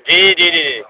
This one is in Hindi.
जी जी जी जी।